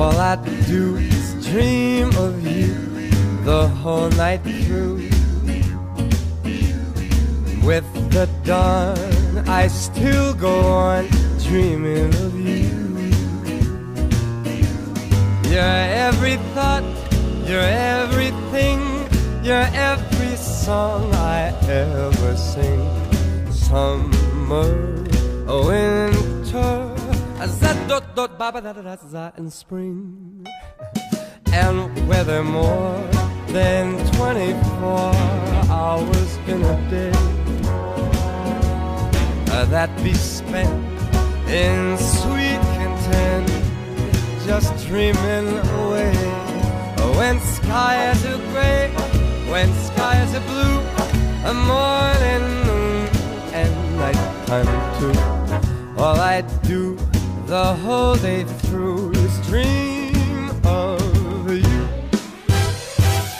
All I do is dream of you the whole night through. With the dawn, I still go on dreaming of you. You're every thought, you're everything, you're every song I ever sing. Summer, dot dot ba ba da da da and spring, and weather more than 24 hours in a day uh, that be spent in sweet content, just dreaming away. When skies are gray, when skies are blue, a morning, noon, and nighttime too. All I do the whole day through is dream of you.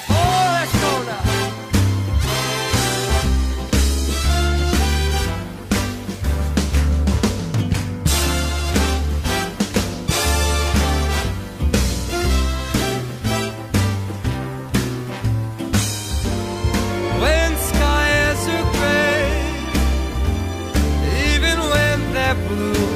Oh. When skies are gray, even when they're blue.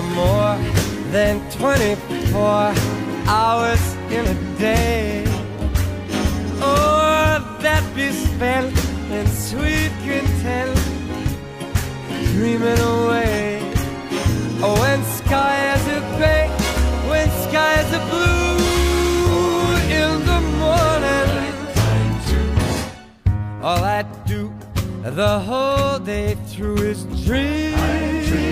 More than 24 hours in a day. Or that be spent in sweet content dreaming away. Oh, when skies are gray, when skies are blue in the morning. All I do the whole day through is dream